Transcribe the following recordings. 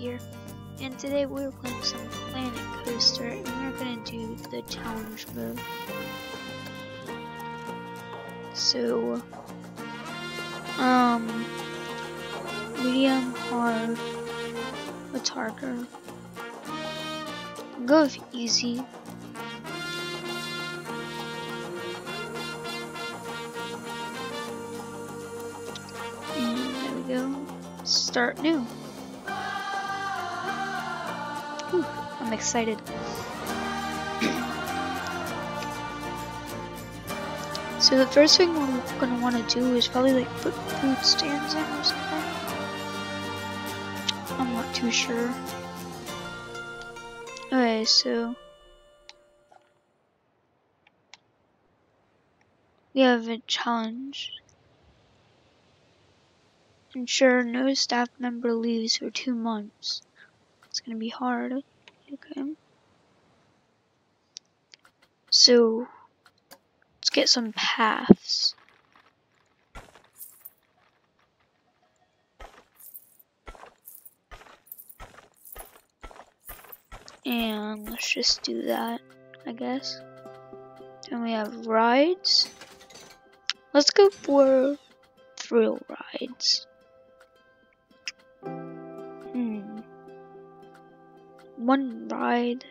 here, and today we're playing some Planet Coaster, and we're gonna do the challenge mode. So, um, medium, hard, what's harder? Go with easy. And there we go. Start new. I'm excited. so the first thing we're gonna want to do is probably like put food stands in or something. I'm not too sure. Okay, so we have a challenge. Ensure no staff member leaves for two months. It's gonna be hard. Okay. So let's get some paths. And let's just do that, I guess. Then we have rides. Let's go for thrill rides. One ride.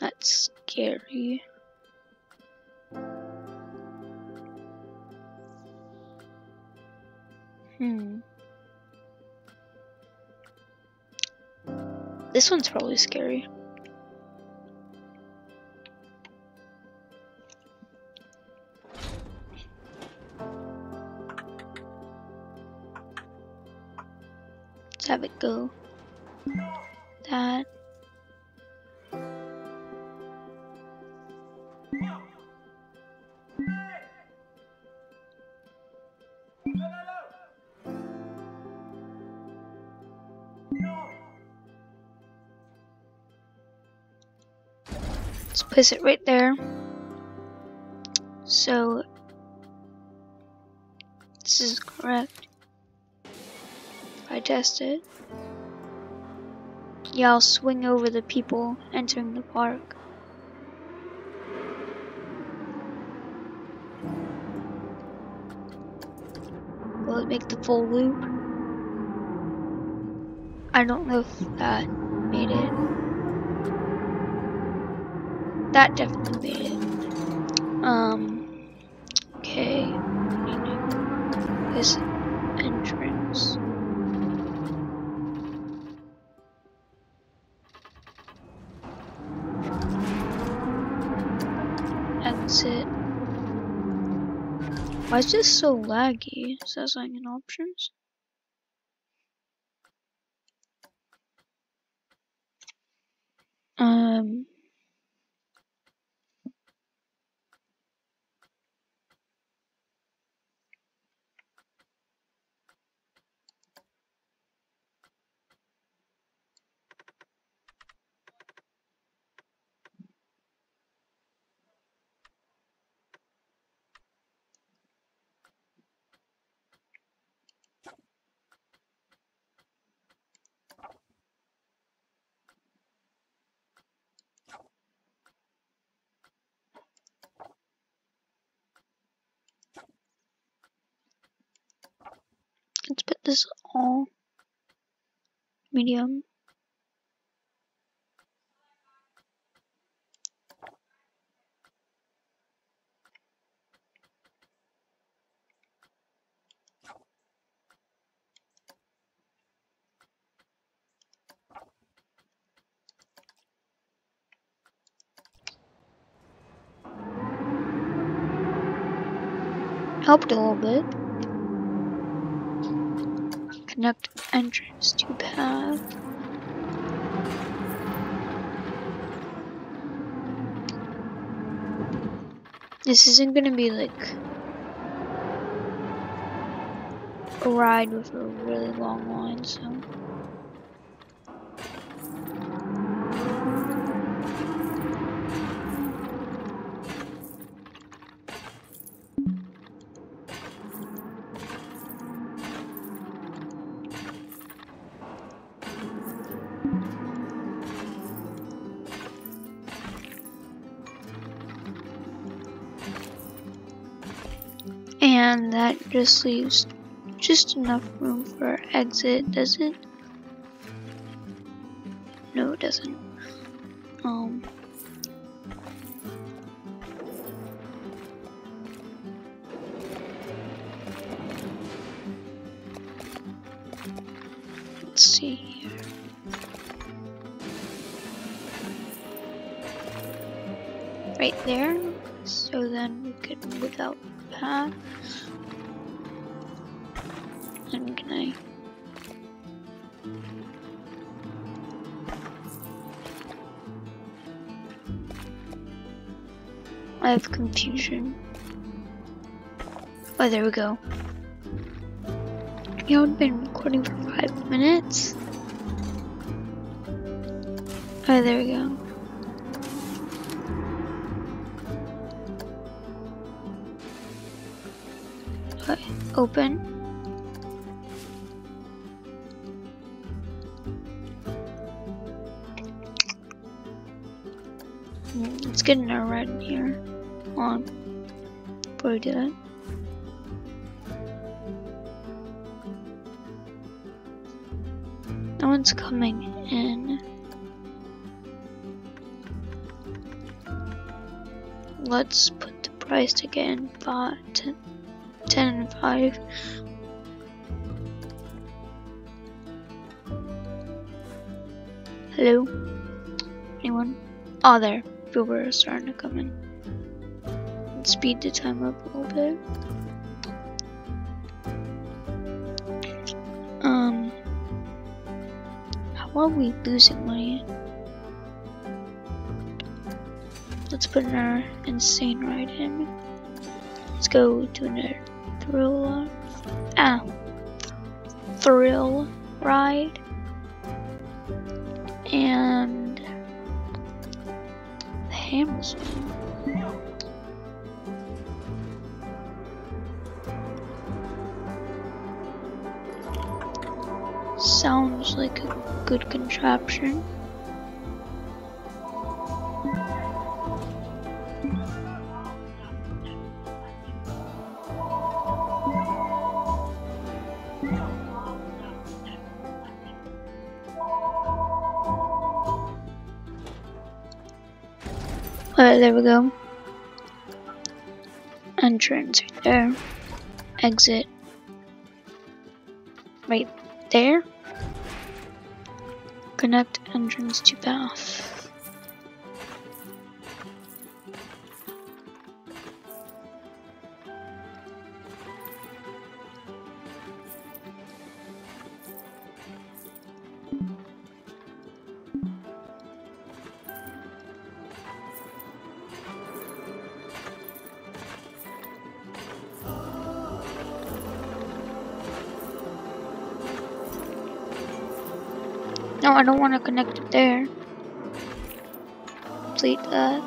That's scary. Hmm. This one's probably scary. Let's have it go. That. Let's place it right there. So this is correct. If I test it. Yeah, I'll swing over the people entering the park. Will it make the full loop? I don't know if that made it. That definitely made it. Um, okay. This Why is this so laggy? Is that something in options? Um. Let's put this all medium. Helped a little bit. Connect entrance to path. This isn't gonna be like a ride with a really long line, so. Just leaves just enough room for exit, does it? No, it doesn't. Um. Let's see. Right there. So then we could move out path. I have confusion. Oh, there we go. Know, I've been recording for five minutes. Oh, there we go. Okay, open. Mm, Let's get an red in here. Hold on. Before we do that. No one's coming in. Let's put the price again. Five, ten, 10 and 5. Hello? Anyone? Oh, there. People are starting to come in. Let's speed the time up a little bit. Um, how are we losing money? Let's put in our insane ride in. Let's go to another thrill. Ah, thrill ride. And Hamilton. Sounds like a good contraption. There we go. Entrance right there. Exit. Right there. Connect entrance to path. I don't want to connect it there. Delete that.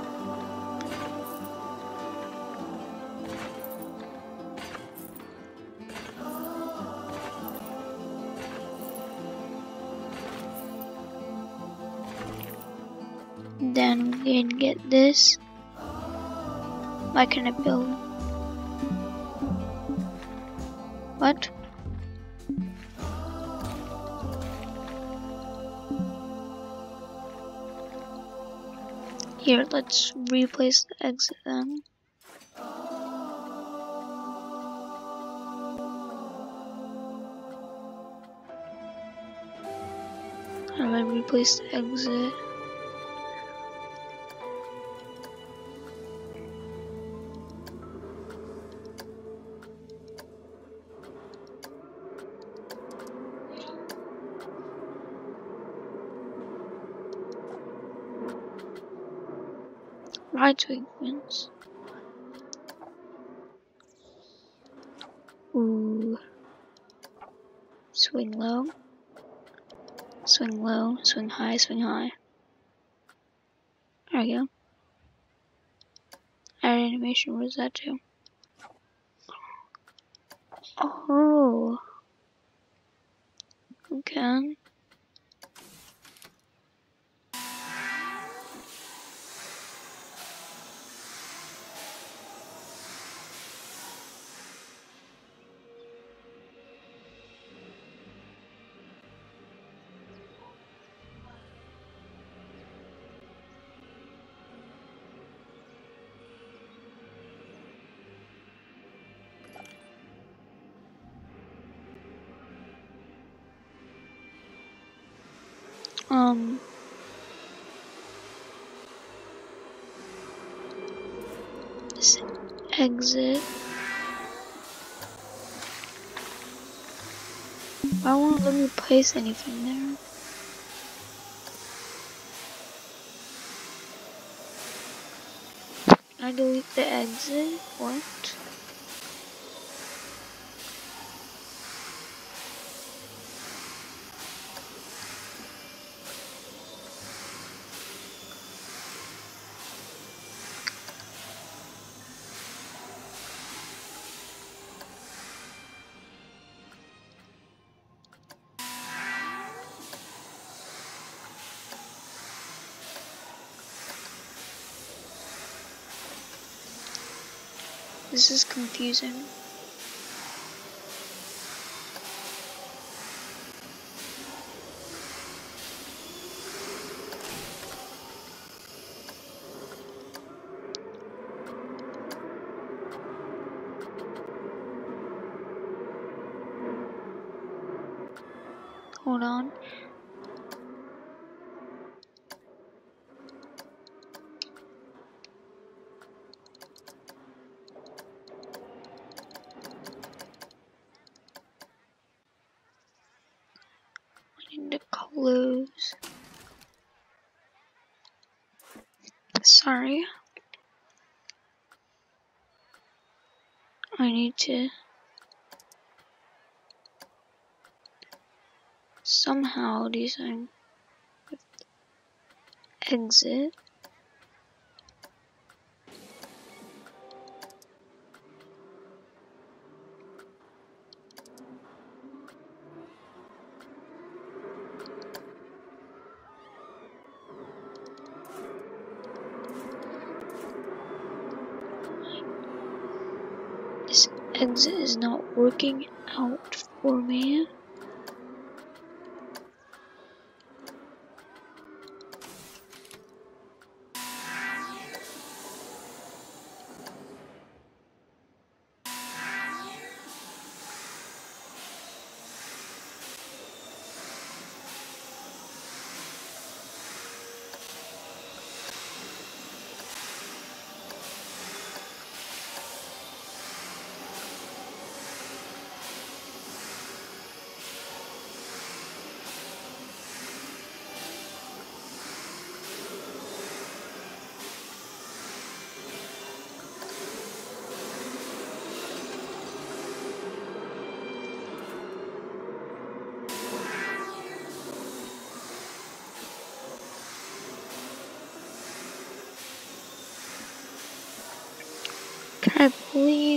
Then we can get this. Why can I build? What? Here, let's replace the exit then. And then replace the exit. Right wings. Ooh. Swing low. Swing low, swing high, swing high. There we go. Add animation, what does that do? Oh. Okay. Um this exit. Why won't let me place anything there? I delete the exit? What? This is confusing. Hold on. I need to close. Sorry. I need to somehow design exit. Exit is not working out for me.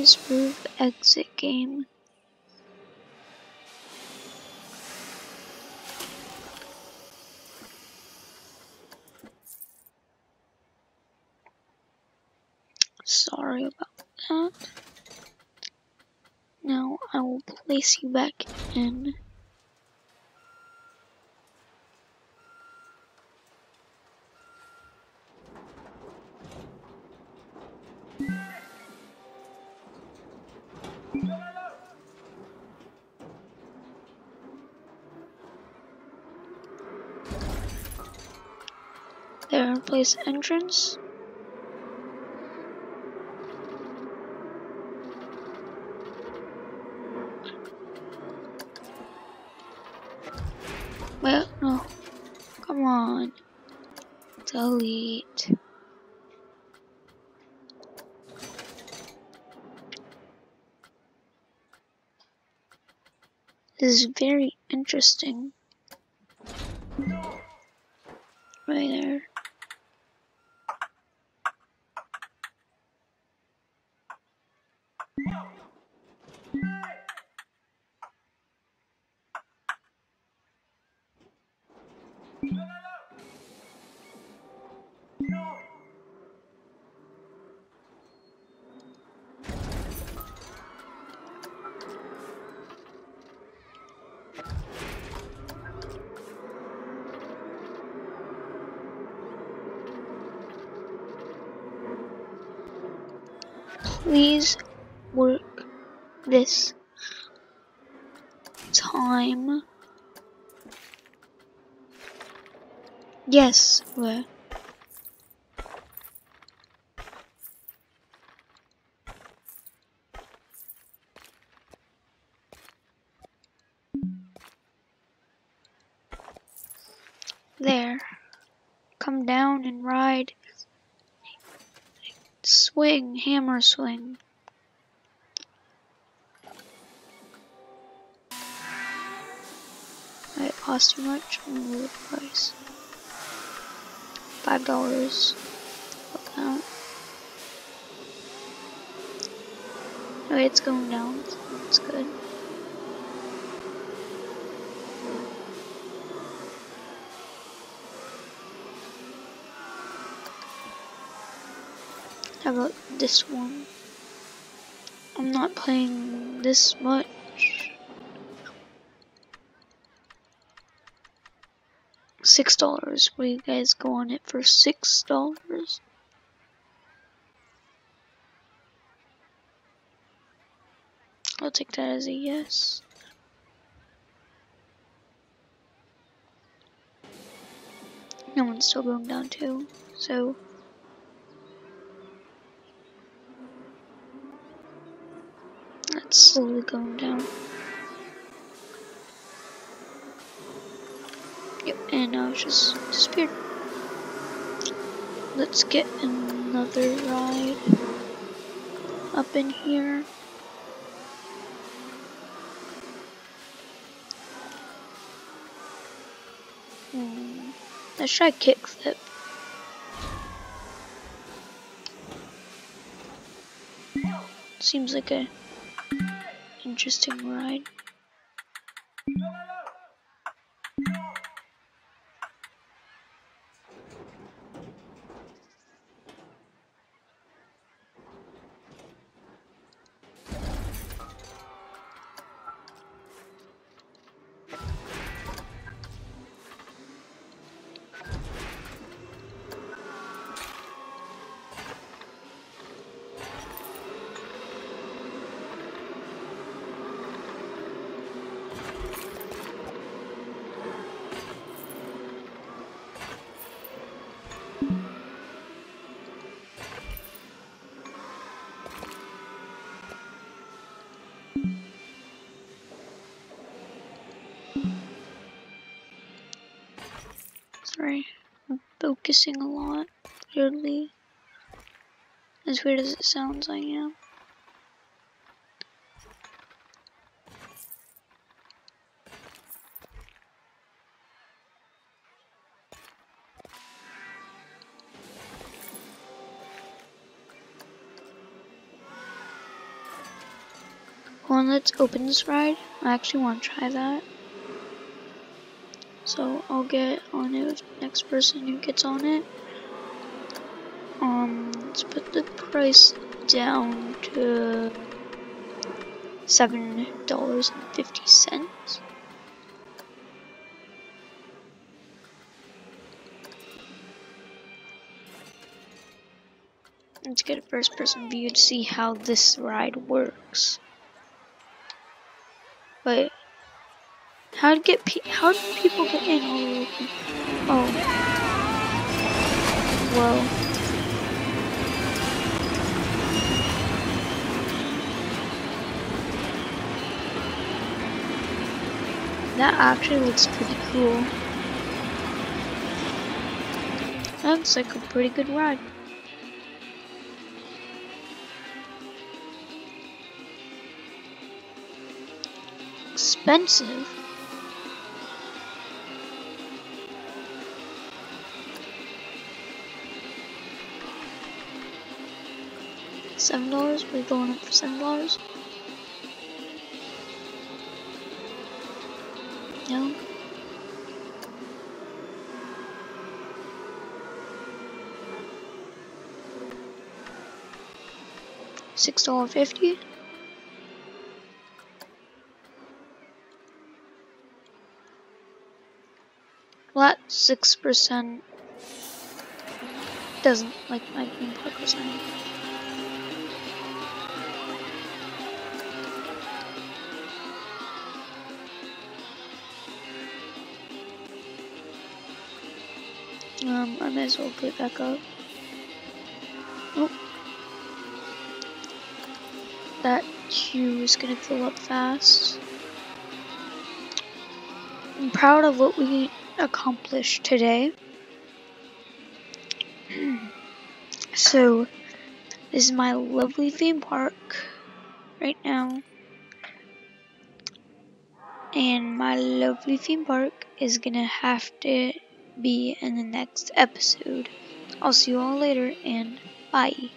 Please move exit game? Sorry about that. Now I will place you back in. Place entrance. Well, no. Come on. Delete. This is very interesting. Right there. Please work this time. Yes, where? There. Come down and ride. Swing, hammer swing. It cost too much. Gonna the price. Five dollars. Oh, it's going down. It's good. How about this one? I'm not playing this much. Six dollars. Will you guys go on it for six dollars? I'll take that as a yes. No one's still going down too, so slowly going down. Yep, and now it's just disappeared. Let's get another ride up in here. Hmm. Let's try kickflip. Seems like a interesting ride. Sorry, I'm focusing a lot, weirdly. As weird as it sounds, I am. Well, let's open this ride. I actually want to try that. So I'll get on it with the next person who gets on it. Um, let's put the price down to seven dollars and fifty cents. Let's get a first person view to see how this ride works. Wait, how to get pe how do people get in all the way? Oh, whoa. That actually looks pretty cool. That looks like a pretty good ride. Expensive. Seven dollars? We're going up for seven dollars? No. Six dollar fifty? Flat six percent doesn't like my green percent. Um, I may as well put it back up. Oh. That queue is gonna fill up fast. I'm proud of what we accomplished today. so, this is my lovely theme park right now. And my lovely theme park is gonna have to be in the next episode. I'll see you all later and bye.